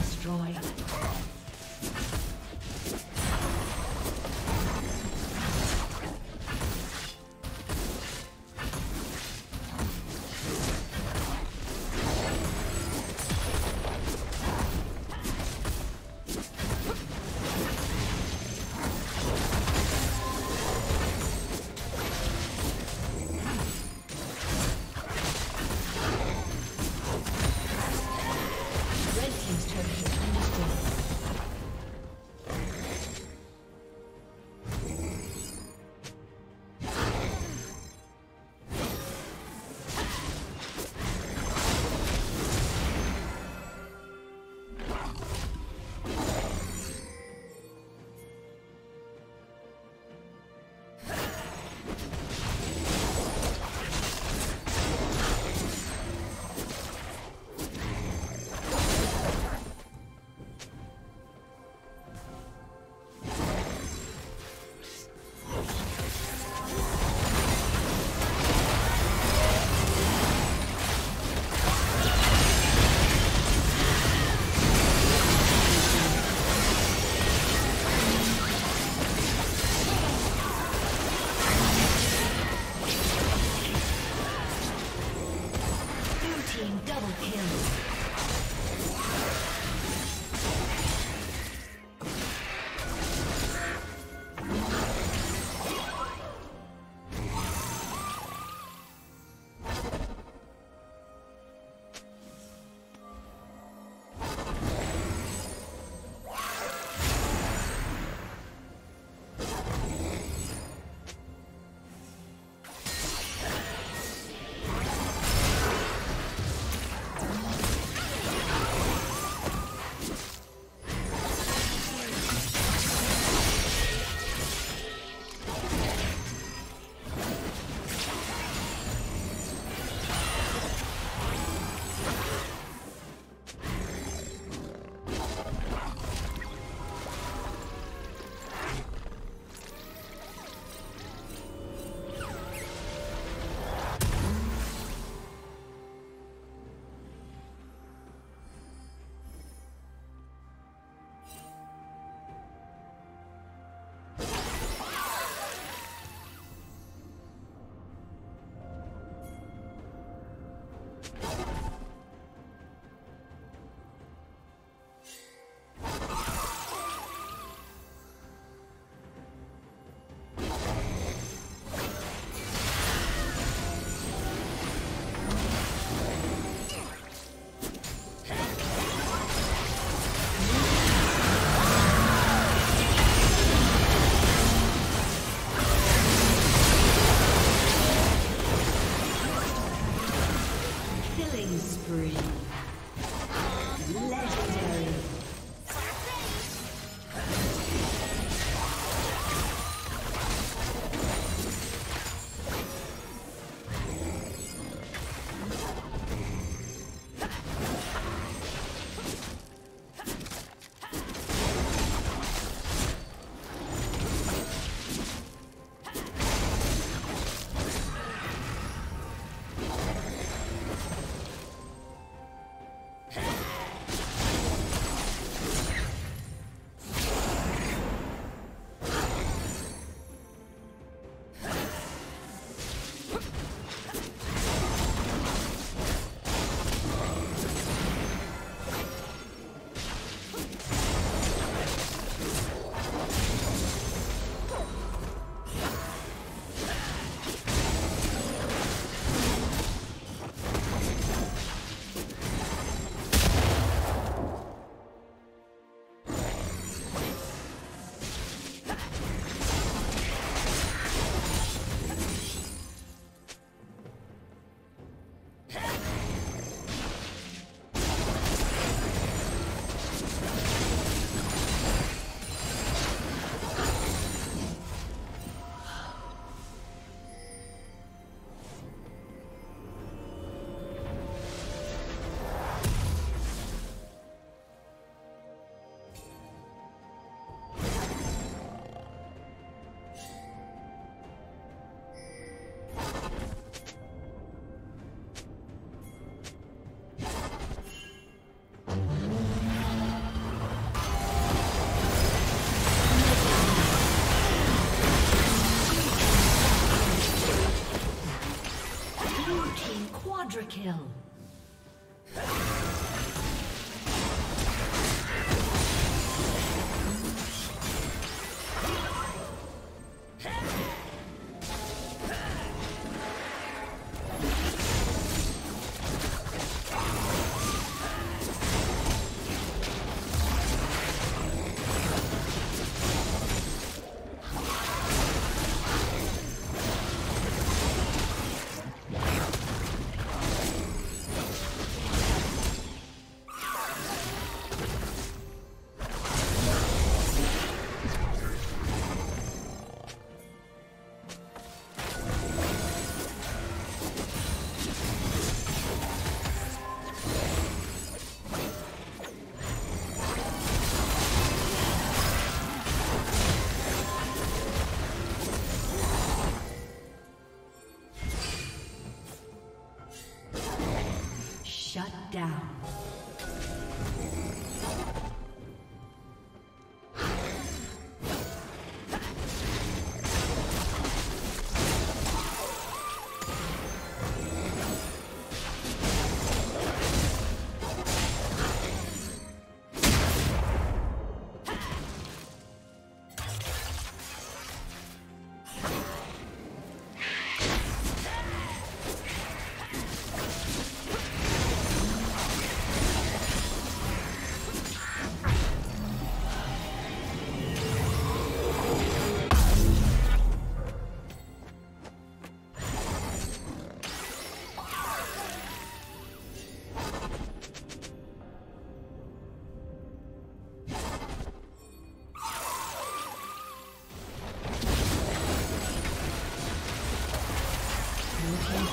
destroyed. Three. Quadra kill.